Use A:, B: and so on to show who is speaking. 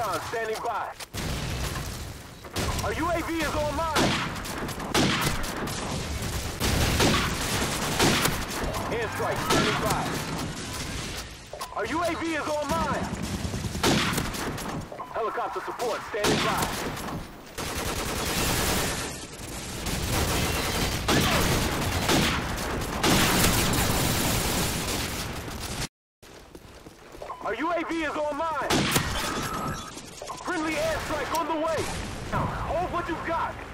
A: Recon standing by. Our UAV is online. Airstrike standing by. Our UAV is online. Helicopter support standing by. Our UAV is online. Airstrike on the way. Hold what you've got.